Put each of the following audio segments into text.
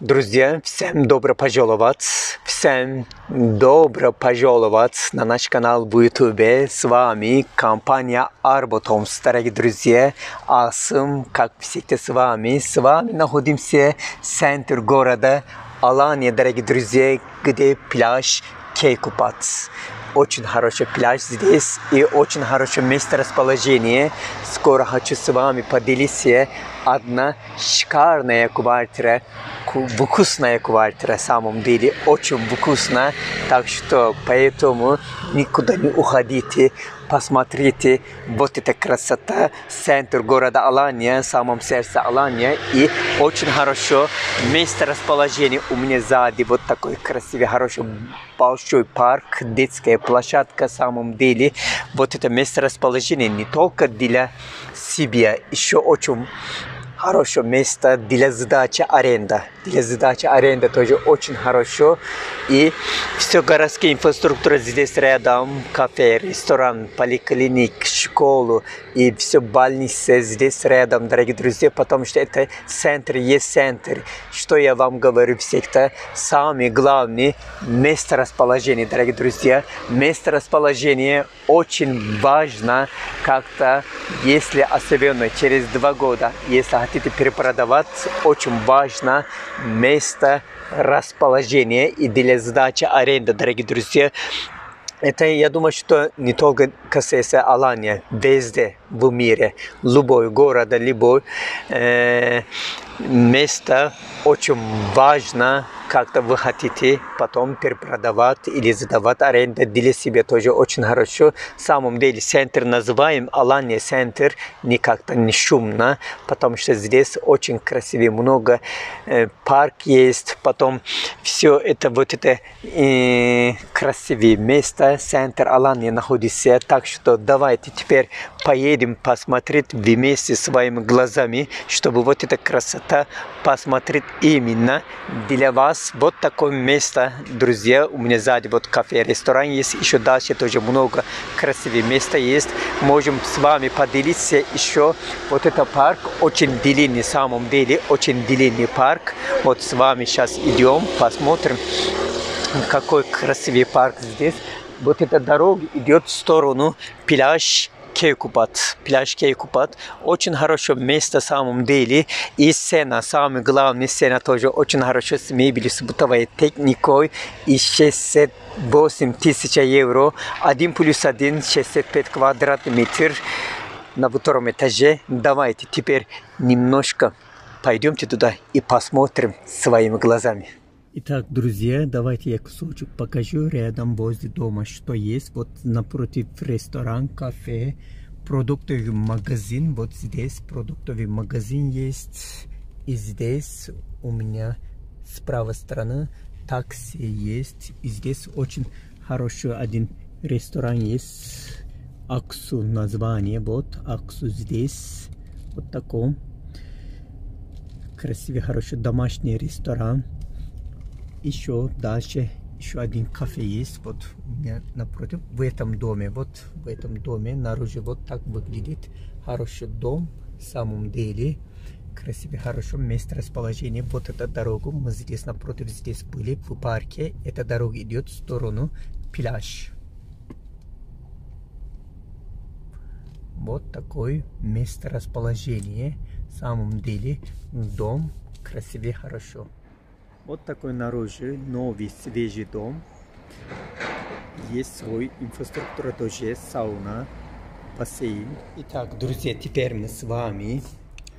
Друзья, всем добро пожаловать, всем добро пожаловать на наш канал в YouTube. С вами компания Arbotoms, дорогие друзья. Асым, как всегда с вами. С вами находимся в центре города Алания, дорогие друзья, где пляж Кейкупац. Очень хороший пляж здесь и очень хорошее место расположения. Скоро хочу с вами поделиться одна шикарная квартира, вкусная квартира, в самом деле очень вкусная. Так что поэтому никуда не уходите, посмотрите, вот эта красота, центр города Алания, самом сердце Алания, и очень хорошо место расположения у меня сзади, вот такой красивый, хороший, большой парк, детская площадка, в самом деле, вот это место расположения не только для себя, еще очень хорошее место для сдачи аренда. Для сдачи аренда тоже очень хорошо. И все городская инфраструктура здесь рядом. Кафе, ресторан, поликлиник, школу и все больницы здесь рядом, дорогие друзья, потому что это центр есть центр. Что я вам говорю всегда, самое главное место расположения, дорогие друзья. Место расположения очень важно как-то, если особенно через два года, если хотите перепродавать, очень важно место расположения и для сдачи аренды, дорогие друзья. Это, я думаю, что не только касается Алания, везде в мире, любой город, любой э, место очень важно как-то вы хотите потом перепродавать или сдавать аренду для себя тоже очень хорошо. В самом деле центр называем Алания центр, не как-то не шумно, потому что здесь очень красиво, много э, парк есть, потом все это вот это э, красивое место, центр Алания находится, так что давайте теперь поедем посмотреть вместе своими глазами, чтобы вот эта красота посмотреть именно для вас вот такое место, друзья. У меня сзади вот кафе, ресторан есть. Еще дальше тоже много красивых мест есть. Можем с вами поделиться еще. Вот это парк очень длинный, в самом деле, очень длинный парк. Вот с вами сейчас идем, посмотрим, какой красивый парк здесь. Вот эта дорога идет в сторону пляж Кейкупат, пляж Кейкупат. Очень хорошее место в самом деле. И сцена, самый главный сцена тоже очень хорошо с мебелью, с бытовой техникой. И 68 тысяч евро. Один плюс один, 65 квадратных метров на втором этаже. Давайте теперь немножко пойдемте туда и посмотрим своими глазами. Итак, друзья, давайте я кусочек покажу рядом возле дома, что есть. Вот напротив ресторан, кафе, продуктовый магазин. Вот здесь продуктовый магазин есть. И здесь у меня с правой стороны такси есть. И здесь очень хороший один ресторан есть. Аксу название. Вот Аксу здесь. Вот таком. Красивый, хороший домашний ресторан еще дальше еще один кафе есть вот у меня напротив в этом доме. Вот в этом доме наружу вот так выглядит хороший дом в самом деле красивый хорошо место расположения вот эта дорога мы здесь напротив здесь были в парке. Эта дорога идет в сторону пляж. Вот такое место расположения в самом деле дом красивый хорошо вот такой наружу новый свежий дом. Есть свой инфраструктура тоже, сауна, бассейн. Итак, друзья, теперь мы с вами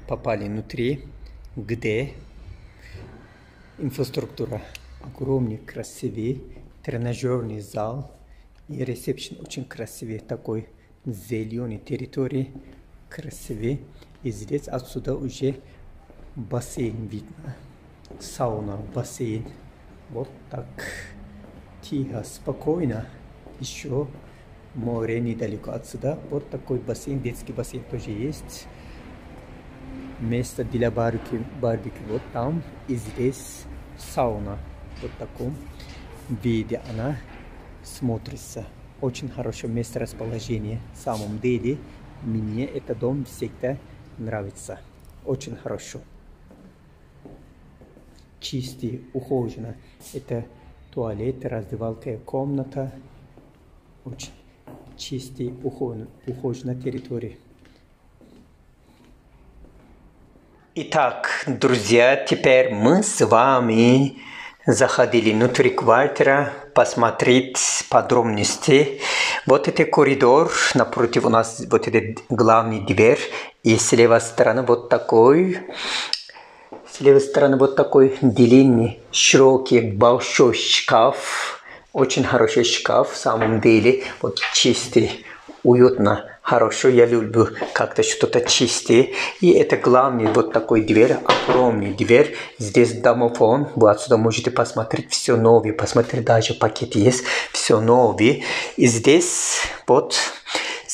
попали внутри, где инфраструктура огромный, красивый, тренажерный зал и ресепшн очень красивый, такой зеленый территории, красивый. И здесь отсюда уже бассейн видно сауна, бассейн. Вот так тихо, спокойно. Еще море недалеко отсюда. Вот такой бассейн, детский бассейн тоже есть. Место для барбекю, барбекю вот там. И здесь сауна. Вот в таком виде она смотрится. Очень хорошее место расположения. В самом деле, мне этот дом всегда нравится. Очень хорошо. Чистый, ухоженно. Это туалет, раздевалка, комната. Очень чистый, ухоженная территория. Итак, друзья, теперь мы с вами заходили внутрь квартира, посмотреть подробности. Вот это коридор, напротив у нас вот это главный дверь, и с левой стороны вот такой, с левой стороны вот такой длинный, широкий, большой шкаф. Очень хороший шкаф, в самом деле, вот чистый, уютно хорошо, я люблю как-то что-то чистое. И это главный вот такой дверь, огромный дверь. Здесь домофон, вы отсюда можете посмотреть все новое, посмотреть даже пакет есть, все новое. И здесь вот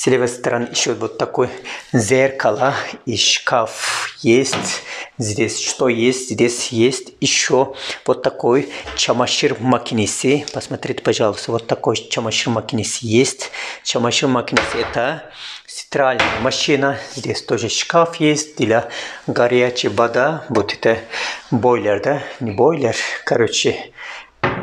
с левой стороны еще вот такое зеркало и шкаф есть. Здесь что есть? Здесь есть еще вот такой чамашир макиниси. Посмотрите, пожалуйста, вот такой чамашир макиниси есть. Чамашир макиниси это стиральная машина. Здесь тоже шкаф есть для горячей вода. Вот это бойлер, да? Не бойлер, короче,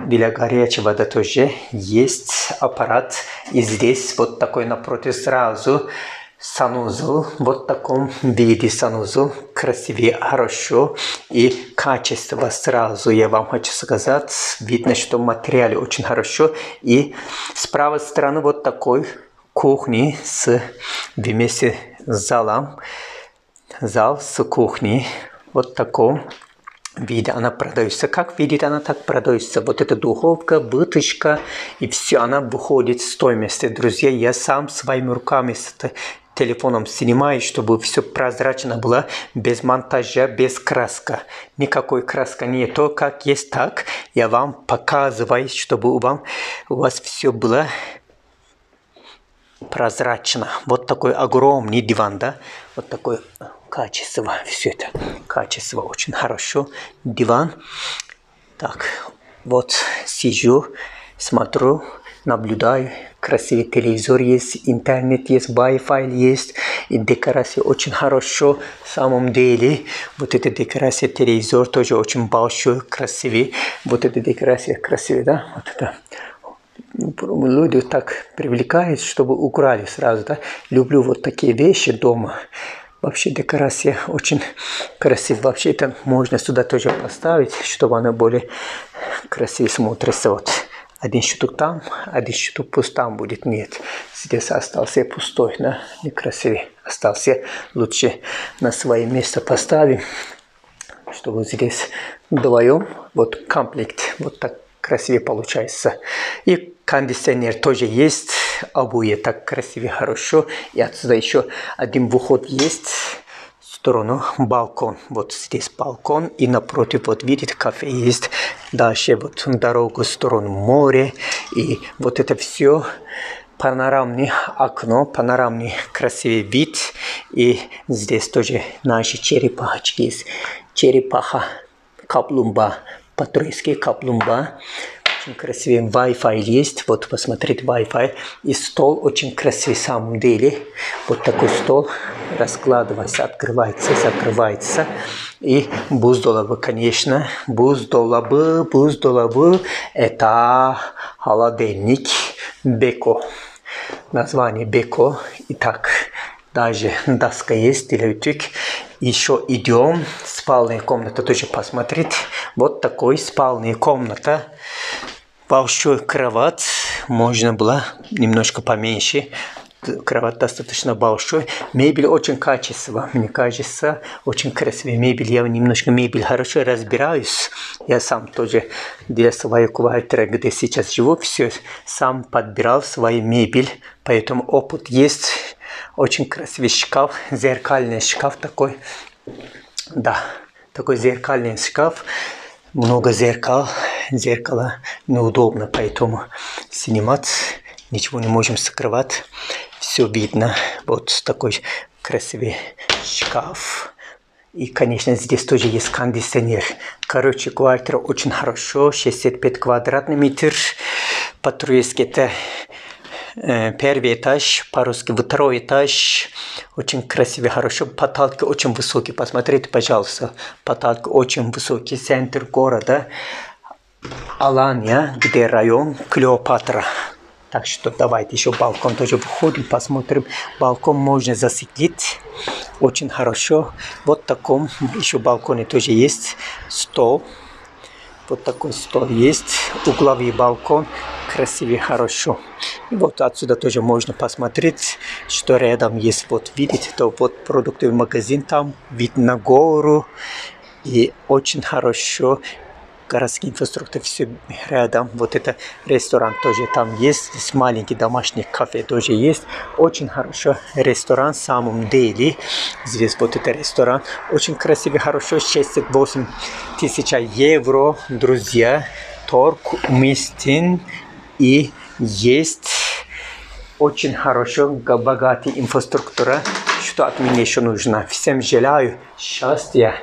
для горячей воды тоже есть аппарат. И здесь вот такой напротив сразу санузел. Вот в таком виде санузел. Красивее, хорошо. И качество сразу я вам хочу сказать. Видно, что материал очень хорошо. И с правой стороны вот такой кухни с вместе с залом. Зал с кухней. Вот таком виде она продается. Как видит она, так продается. Вот эта духовка, вытычка, и все, она выходит в стоимости. Друзья, я сам своими руками с телефоном снимаю, чтобы все прозрачно было, без монтажа, без краска. Никакой краска нету, как есть так. Я вам показываю, чтобы у, вам, у вас все было прозрачно. Вот такой огромный диван, да? Вот такой качество, все это качество очень хорошо. Диван. Так, вот сижу, смотрю, наблюдаю. Красивый телевизор есть, интернет есть, Wi-Fi есть. И декорация очень хорошо. В самом деле, вот эта декорация телевизор тоже очень большой, красивый. Вот эта декорация красивая, да? Вот это люди так привлекают, чтобы украли сразу, да. Люблю вот такие вещи дома. Вообще декорация очень красивая. Вообще это можно сюда тоже поставить, чтобы она более красиво смотрится. Вот один штук там, один штук пусть там будет. Нет, здесь остался пустой, да, некрасивый. Остался лучше на свое место поставим, чтобы здесь вдвоем, вот комплект, вот так красивее получается. И кондиционер тоже есть, обои так красиво, хорошо. И отсюда еще один выход есть в сторону балкон. Вот здесь балкон и напротив, вот видите, кафе есть. Дальше вот дорогу в сторону моря. И вот это все панорамное окно, панорамный красивый вид. И здесь тоже наши черепахочки есть. Черепаха, каплумба, по-турецки каплумба очень красивый Wi-Fi есть. Вот посмотрите Wi-Fi. И стол очень красивый в самом деле. Вот такой стол раскладывается, открывается, закрывается. И буздолабы, конечно. Буздолабы, буздолабы. Это холодильник Беко. Название Беко. Итак, даже доска есть утюг. Еще идем. Спальная комната тоже посмотреть. Вот такой спальная комната большой кровать, можно было немножко поменьше. Кровать достаточно большой. Мебель очень качественная, мне кажется, очень красивая мебель. Я немножко мебель хорошо разбираюсь. Я сам тоже для своей квартиры, где сейчас живу, все сам подбирал свою мебель. Поэтому опыт есть. Очень красивый шкаф, зеркальный шкаф такой. Да, такой зеркальный шкаф много зеркал, зеркало неудобно, поэтому снимать ничего не можем скрывать, все видно. Вот такой красивый шкаф. И, конечно, здесь тоже есть кондиционер. Короче, квартира очень хорошо, 65 квадратный метр. По-турецки это первый этаж, по-русски второй этаж. Очень красивый, хорошо. Потолки очень высокие. Посмотрите, пожалуйста. Потолки очень высокие. Центр города. Алания, где район Клеопатра. Так что давайте еще балкон тоже выходим, посмотрим. Балкон можно засветить. Очень хорошо. Вот таком еще балконе тоже есть стол. Вот такой стол есть. Угловой балкон. Красивый, хорошо. И вот отсюда тоже можно посмотреть, что рядом есть. Вот видите, то вот продуктовый магазин там. Вид на гору. И очень хорошо городские инфраструктуры все рядом. Вот это ресторан тоже там есть. Здесь маленький домашний кафе тоже есть. Очень хорошо ресторан в самом деле. Здесь вот это ресторан. Очень красивый, хорошо. 68 тысяч евро, друзья. Торг уместен и есть очень хорошо, богатая инфраструктура, что от меня еще нужно. Всем желаю счастья,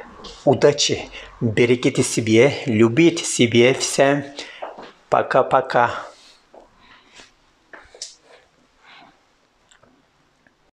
удачи. Берегите себе, любите себе всем. Пока-пока.